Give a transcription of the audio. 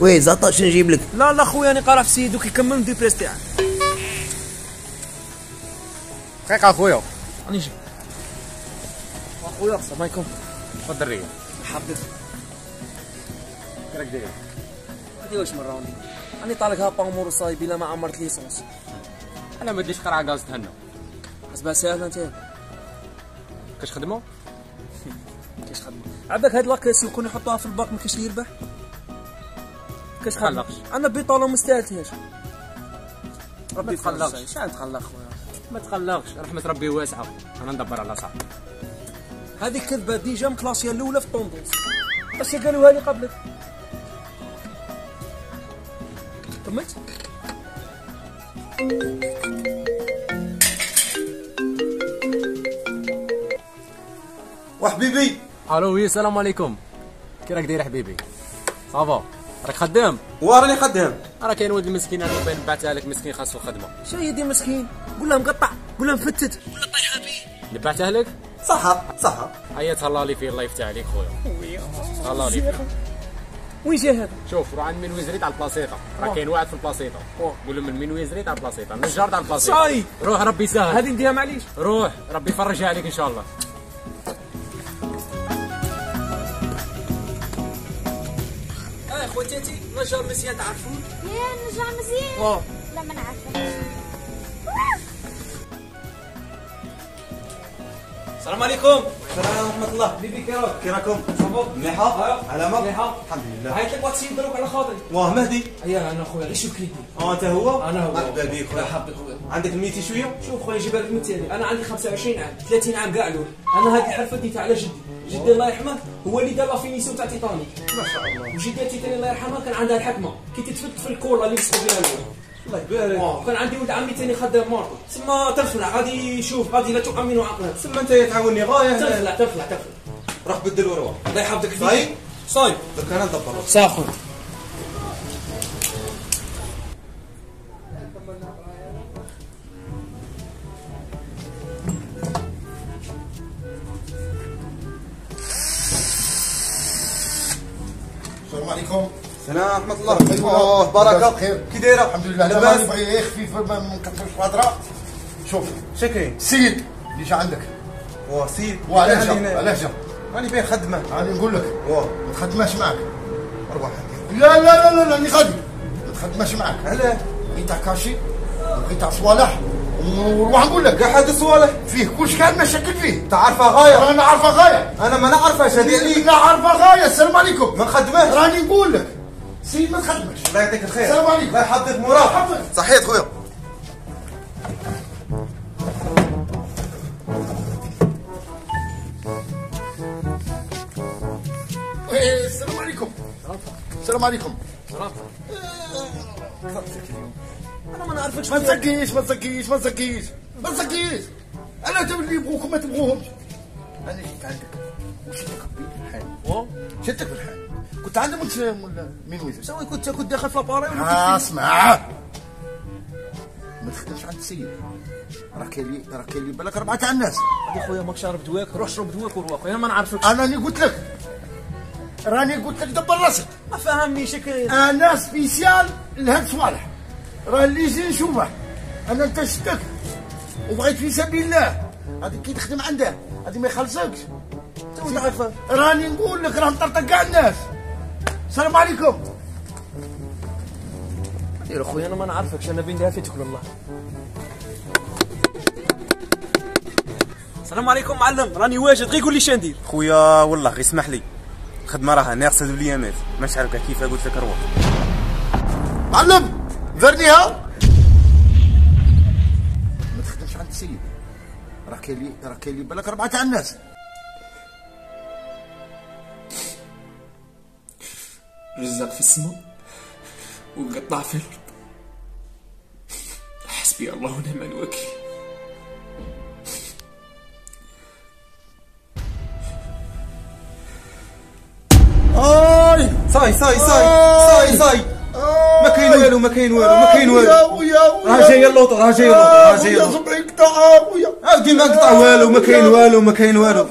وي زعطا شنو نجيب لك؟ لا لا خويا أنا قارع في سيدو كيكمل الديبريس تاعي دقيقة اخويا راني نجي اخويا السلام عليكم. تفضل ريا. حبيت كراك داير هادي واش مرة راني راني طالق هابا امور وصاي بلا ما عمرت ليسونس أنا ما ديش قرعة غاز تهنى. حسبها ساهلة أنت. كاش خدمة؟ كاش خدمة. عباك هاد لاكاس لو كون يحطوها في الباك ما كاش يربح كاش خدمة تقلقش. أنا بطالة ما استاهلتهاش ربي تقلقش. شحال نتقلق خويا؟ ما تقلقش رحمة ربي واسعة. أنا ندبر على صاحبي. هذيك كذبة ديجا من كلاسيا الأولى في طوندونس أش قالوها لي قبلك؟ كملت وحبيبي! ألو oui السلام عليكم. كي راك داير حبيبي؟ ça va. راك خدام؟ وراني خدام. راه كاين ولد المسكين أنا باين بعتها لك مسكين خاصو خدمة. شنو هي دي مسكين؟ قول لها مقطع قول لها مفتت. ولا طايحه بيه نبعتها لك؟ صح صح هيا تهلا لي فيه الله يفتح عليك خويا. تهلا لي فيه وين جا هذا؟ شوف روح عند من وزريت على البلاصيطة. راه كاين واحد في البلاصيطة. قول له من من وزريت على البلاصيطة. النجار تاع البلاصيطة. روح ربي يسهل. هذه نديها معليش. روح ربي يفرجها عليك إن شاء الله. خواتاتي نجار مزيان تعرفون؟ يا نرجع مزيان. واه لا ما نعرفش. السلام عليكم. السلام ورحمة الله. بيبي كي راك كي راكم صافا مليحة علامة. مليحة الحمد لله. عيط لك واتسيب دروك على خاطري. واه مهدي. هيا أنا خويا غير شوف كيدي آه أنت هو؟ أنا هو. مرحبا بك خويا حبي خويا عندك الميتي شوية؟ شوف خويا جيب لك مثالي أنا عندي 25 عام 30 عام كاع له أنا هذه الحرفة ديتها على جدي جدي الله يرحمه هو اللي دار لا فينيسيون تاع تيتانيك. ما شاء الله. وجدتي ثاني الله يرحمها كان عندها الحكمة. كي تتفك في الكولا اللي مسكوا بها. الله يبارك. كان عندي ولد عمي ثاني خدام مارطو تسمى تفلع غادي شوف غادي لا تؤمن عقلك ثم أنت تعاوني غاية. تفلع تفلع تفلع روح بدل وروح. الله يحفظك. صاي صاي درك أنا ندبر ساخن. السلام عليكم. السلام ورحمة الله. أوه بركة بخير. كي دايرة الحمد لله. لاباس. بغي خفيف ما نكثرش الهضره شوف. شكري. السيد اللي جا عندك. واه سيد. وعلاش أنا جا. علاش جا. راني باين خدمة. راني نقول لك. واه ما تخدماش معك؟ أروح لا لا لا لا راني غادي ما تخدماش معك؟ علاه بغي تاع كاشي بغي تاع صوالح ونروح نقول لك كاع حد صوالح. فيه كلش كان مشاكل فيه. تعرفها غاية؟ أنا عارفه غاية. أنا ما نعرفهاش هذه أنا عارفه غاية. السلام عليكم. ما نخدمهاش راني نقول لك. سيد ما تخدمش الله يعطيك الخير. السلام عليكم. الله يحفظك مراد. صحيت خويا. إيه، السلام عليكم. السلام عليكم. أنا ما نعرفكش ما تزكيش ما تزكيش ما تزكيش ما تزكيش. أنا انت اللي يبغوكم ما تبغوهمش. أنا جيت عندك وشتك في الحال. شتك في الحال. كنت عندهم ولا ولا مين ويزر سوي كنت كنت داخل في لاباري ولا آه، اسمع. ما تخدمش عند السيد. راه كاين لي راه كاين لي بالك أربعة تاع الناس. يا خويا ماك شارب دواك روح شرب دواك وروح أنا ما نعرفكش. أنا اللي قلت لك. راني قلت لك دبر راسك. ما فهمنيش أنا سبيسيال لهاد صوالح. راه اللي يجي نشوفه. أنا انت شتك وبغيت في سبيل الله. هذه كي تخدم عنده. هذه ما يخلصكش. راني نقول لك راه مطرطق كاع الناس. السلام عليكم. يا خويا أنا ما نعرفكش. أنا بين دافيتك والله السلام عليكم معلم. راني واجد. غير قول لي شا ندير. خويا والله غير اسمح لي. الخدمة راها. ناقصة باليامات مش عارف كيف؟ قلت لك روح معلم! ذرنيها ما تخدمش عند السيد. راه كاين لي راه كاين لي بالك اربعه تاع الناس. رزق في السماء وقطع في الأرض. حسبي الله ونعم الوكيل. اي صاي صاي صاي صاي صاي! ما كاين والو ما كاين والو ما كاين والو راه جاية اللوطة راه جاية اللوطة راه جاية اللوطة. صبعي قطع ويا عاودي ما قطع والو ما كاين والو ما كاين والو